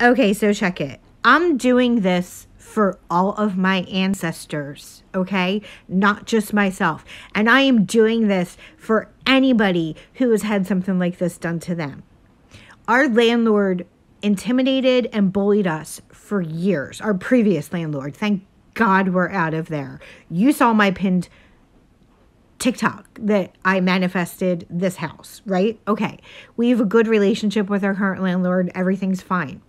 Okay, so check it. I'm doing this for all of my ancestors, okay? Not just myself. And I am doing this for anybody who has had something like this done to them. Our landlord intimidated and bullied us for years. Our previous landlord. Thank God we're out of there. You saw my pinned TikTok that I manifested this house, right? Okay. We have a good relationship with our current landlord. Everything's fine.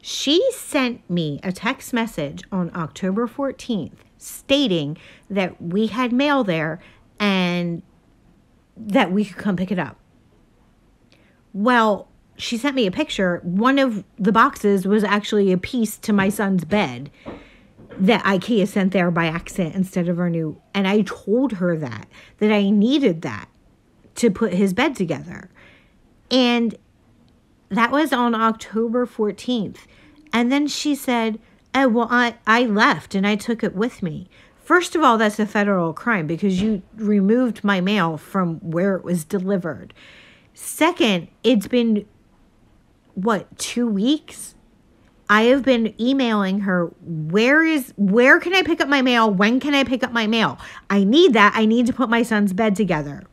She sent me a text message on October 14th stating that we had mail there and that we could come pick it up. Well, she sent me a picture. One of the boxes was actually a piece to my son's bed that IKEA sent there by accident instead of our new. And I told her that, that I needed that to put his bed together. And that was on October 14th. And then she said, Oh, well, I, I left and I took it with me. First of all, that's a federal crime because you removed my mail from where it was delivered. Second, it's been what, two weeks? I have been emailing her, where is, where can I pick up my mail? When can I pick up my mail? I need that. I need to put my son's bed together.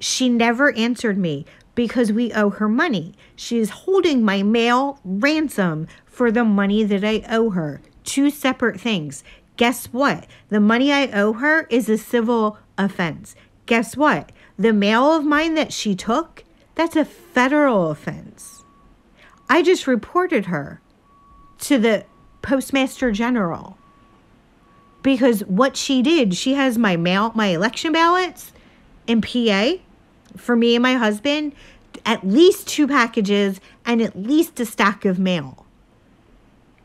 She never answered me because we owe her money. She is holding my mail ransom for the money that I owe her. Two separate things. Guess what? The money I owe her is a civil offense. Guess what? The mail of mine that she took, that's a federal offense. I just reported her to the postmaster general because what she did, she has my mail, my election ballots in PA for me and my husband, at least two packages and at least a stack of mail.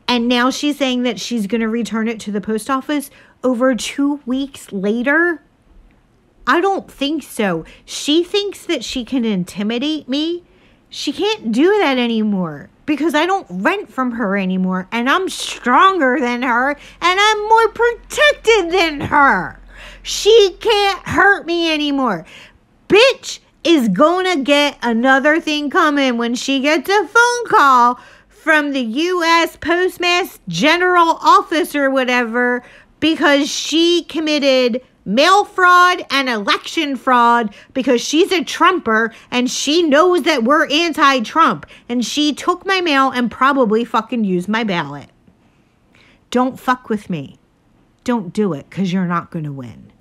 And now she's saying that she's going to return it to the post office over two weeks later. I don't think so. She thinks that she can intimidate me. She can't do that anymore because I don't rent from her anymore and I'm stronger than her and I'm more protected than her. She can't hurt me anymore. Bitch is gonna get another thing coming when she gets a phone call from the U.S. Postmaster General Office or whatever because she committed mail fraud and election fraud because she's a Trumper and she knows that we're anti Trump. And she took my mail and probably fucking used my ballot. Don't fuck with me. Don't do it because you're not going to win.